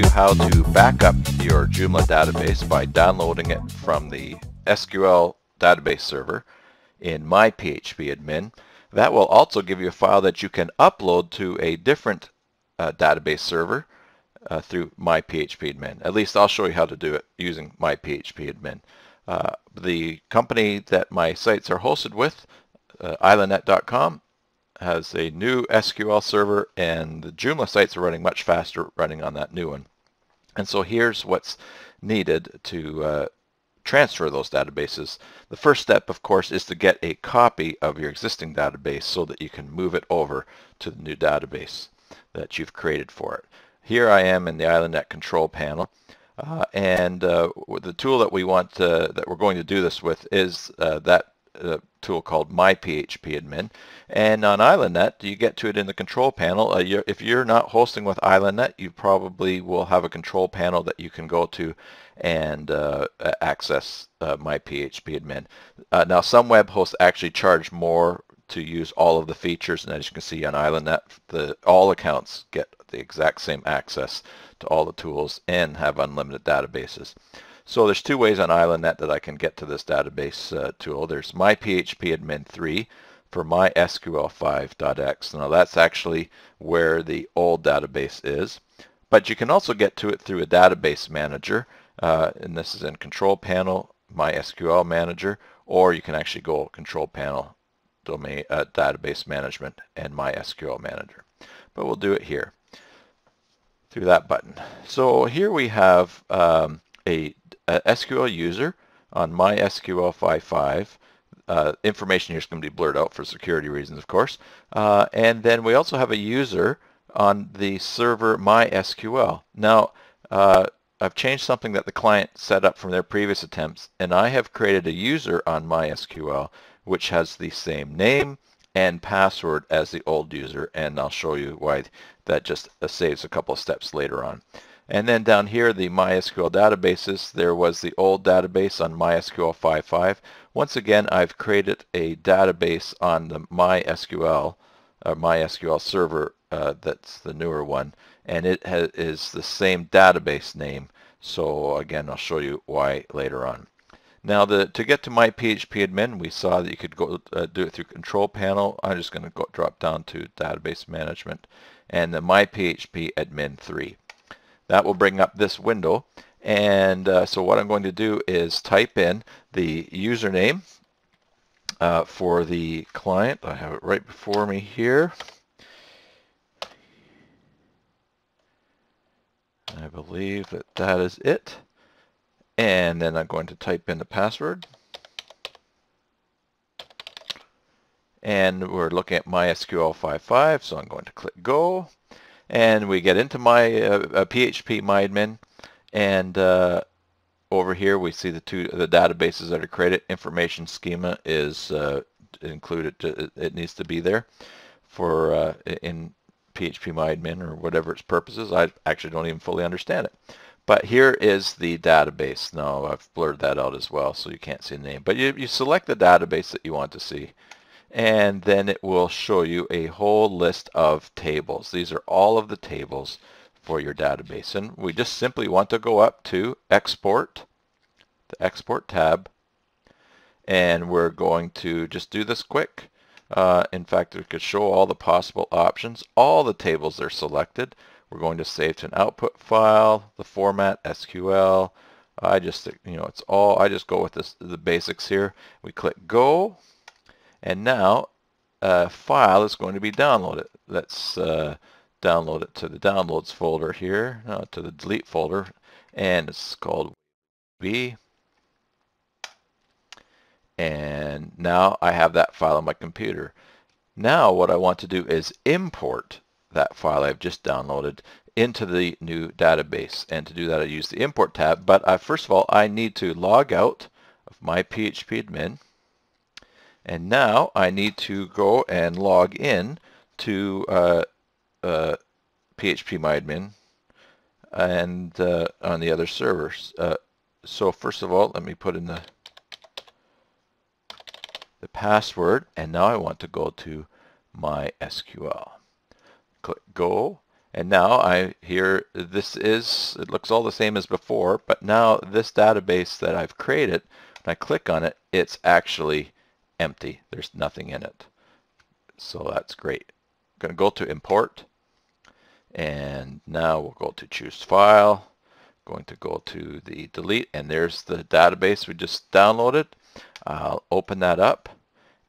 you how to back up your Joomla database by downloading it from the SQL database server in myphpadmin. That will also give you a file that you can upload to a different uh, database server uh, through myphpadmin. At least I'll show you how to do it using my myphpadmin. Uh, the company that my sites are hosted with, uh, islandnet.com, has a new SQL server and the Joomla sites are running much faster running on that new one. And so here's what's needed to uh, transfer those databases. The first step, of course, is to get a copy of your existing database so that you can move it over to the new database that you've created for it. Here I am in the IslandNet control panel. Uh, and uh, the tool that we want uh, that we're going to do this with is uh, that uh, tool called myphpadmin. And on IslandNet, you get to it in the control panel. Uh, you're, if you're not hosting with IslandNet, you probably will have a control panel that you can go to and uh, access uh, myphpadmin. Uh, now, some web hosts actually charge more to use all of the features, and as you can see on IslandNet, the, all accounts get the exact same access to all the tools and have unlimited databases. So there's two ways on IslandNet that I can get to this database uh, tool. There's myphpadmin 3 for mysql5.x. Now that's actually where the old database is. But you can also get to it through a database manager. Uh, and this is in Control Panel, MySQL Manager, or you can actually go Control Panel, Domain uh, Database Management, and MySQL Manager. But we'll do it here through that button. So here we have um, a uh, SQL user on MySQL 5.5. Uh, information here is going to be blurred out for security reasons, of course. Uh, and then we also have a user on the server MySQL. Now, uh, I've changed something that the client set up from their previous attempts, and I have created a user on MySQL which has the same name and password as the old user, and I'll show you why that just uh, saves a couple of steps later on. And then down here, the MySQL databases, there was the old database on MySQL 5.5. Once again, I've created a database on the MySQL, uh, MySQL server, uh, that's the newer one, and it is the same database name. So again, I'll show you why later on. Now, the, to get to myphpadmin, we saw that you could go uh, do it through Control Panel. I'm just going to drop down to Database Management and the myphpadmin 3. That will bring up this window. And uh, so what I'm going to do is type in the username uh, for the client. I have it right before me here. I believe that that is it. And then I'm going to type in the password. And we're looking at MySQL 5.5, so I'm going to click Go and we get into my uh, PHP MyAdmin and uh, over here we see the two the databases that are created. Information schema is uh, included it needs to be there for uh, in PHP MyAdmin or whatever its purposes I actually don't even fully understand it. But here is the database. Now I've blurred that out as well so you can't see the name. But you, you select the database that you want to see and then it will show you a whole list of tables. These are all of the tables for your database. And we just simply want to go up to Export, the Export tab, and we're going to just do this quick. Uh, in fact, we could show all the possible options. All the tables are selected. We're going to save to an output file, the format, SQL. I just, you know, it's all, I just go with this, the basics here. We click Go, and now a file is going to be downloaded. Let's uh, download it to the downloads folder here, uh, to the delete folder, and it's called B. And now I have that file on my computer. Now what I want to do is import that file I've just downloaded into the new database. And to do that I use the import tab, but I, first of all I need to log out of myphpadmin and now I need to go and log in to uh, uh, phpMyAdmin and uh, on the other servers. Uh, so first of all, let me put in the the password, and now I want to go to MySQL. Click Go, And now I here this is it looks all the same as before, but now this database that I've created, when I click on it, it's actually empty. There's nothing in it. So that's great. I'm going to go to import and now we'll go to choose file going to go to the delete and there's the database we just downloaded I'll open that up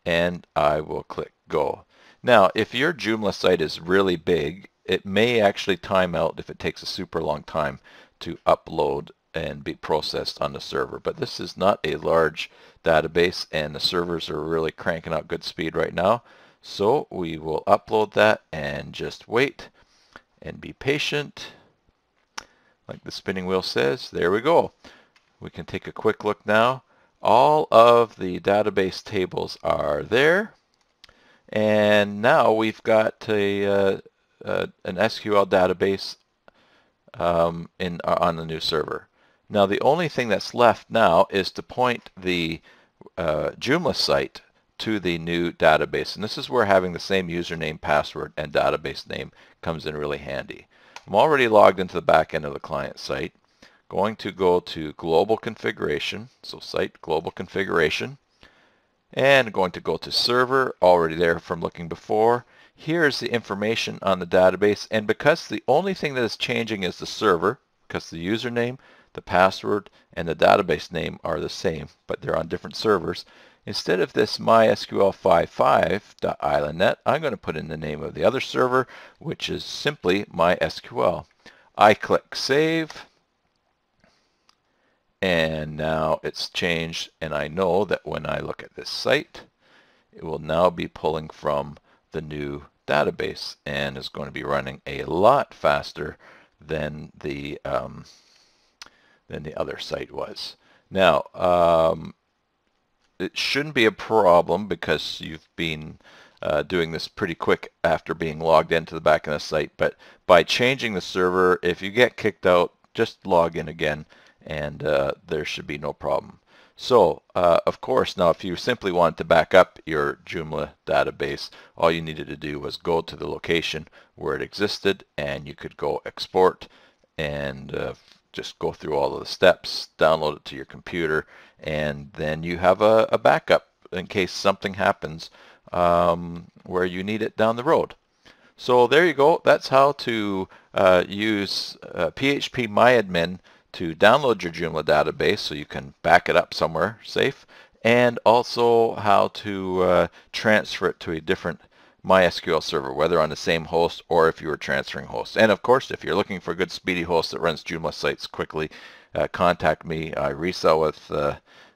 and I will click go now if your Joomla site is really big it may actually time out if it takes a super long time to upload and be processed on the server but this is not a large database and the servers are really cranking out good speed right now so we will upload that and just wait and be patient like the spinning wheel says. There we go. We can take a quick look now. All of the database tables are there. And now we've got a, uh, uh, an SQL database um, in uh, on the new server. Now the only thing that's left now is to point the uh, Joomla site to the new database. And this is where having the same username, password, and database name comes in really handy. I'm already logged into the back end of the client site. Going to go to global configuration, so site global configuration, and going to go to server, already there from looking before. Here's the information on the database, and because the only thing that is changing is the server, because the username, the password, and the database name are the same, but they're on different servers, Instead of this mysql55.islandnet, I'm going to put in the name of the other server, which is simply MySQL. I click Save, and now it's changed, and I know that when I look at this site, it will now be pulling from the new database and is going to be running a lot faster than the um, than the other site was. Now, um, it shouldn't be a problem because you've been uh, doing this pretty quick after being logged into the back of the site. But by changing the server, if you get kicked out, just log in again and uh, there should be no problem. So, uh, of course, now if you simply wanted to back up your Joomla database, all you needed to do was go to the location where it existed and you could go export and uh, just go through all of the steps, download it to your computer, and then you have a, a backup in case something happens um, where you need it down the road. So there you go. That's how to uh, use uh, PHP MyAdmin to download your Joomla database so you can back it up somewhere safe and also how to uh, transfer it to a different MySQL server, whether on the same host or if you are transferring hosts. And of course, if you're looking for a good speedy host that runs Joomla sites quickly, uh, contact me. I resell with uh,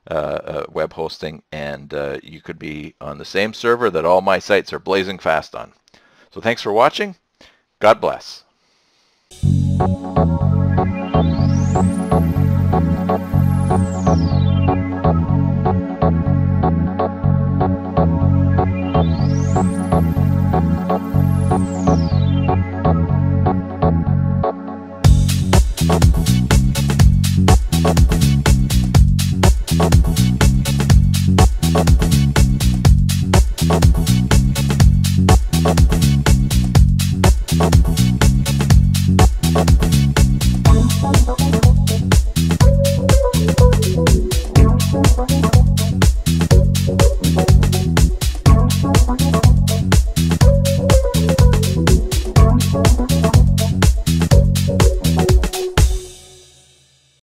uh, uh web hosting and uh, you could be on the same server that all my sites are blazing fast on. So thanks for watching. God bless.